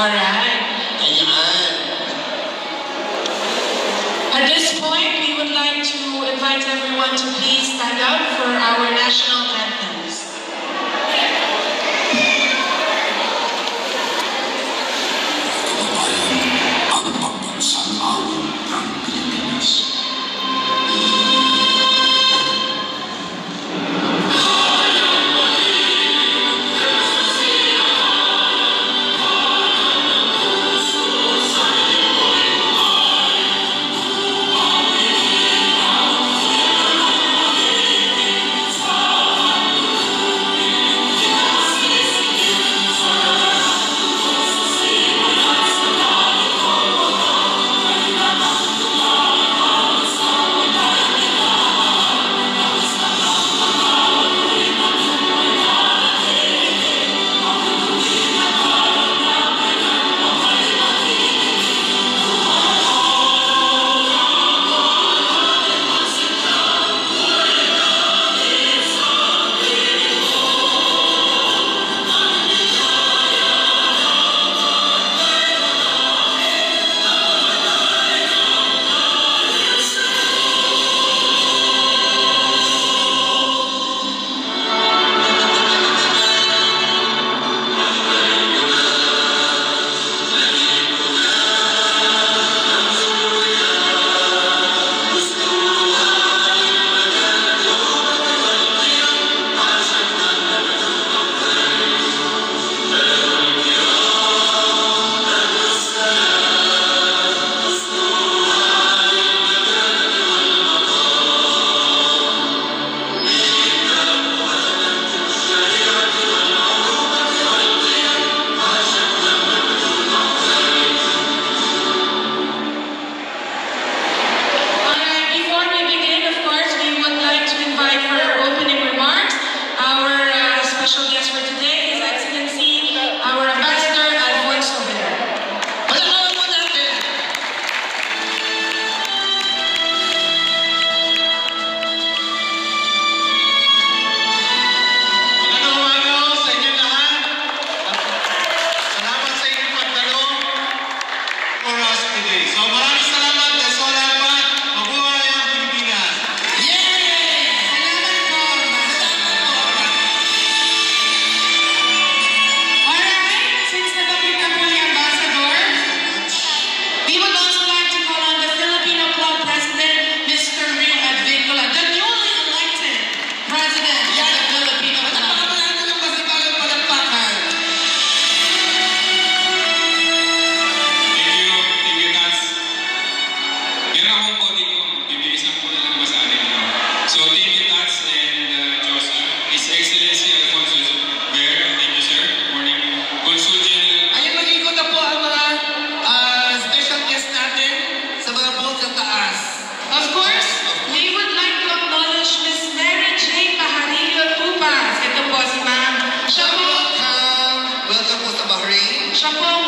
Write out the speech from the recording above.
Alright. At this point, we would like to invite everyone to please stand up for our national so much. Thank you.